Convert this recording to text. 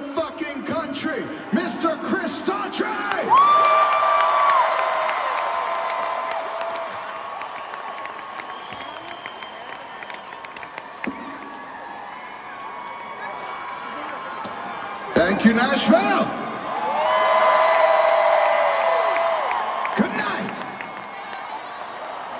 fucking country, Mr. Chris Daughtry! Thank you, Nashville.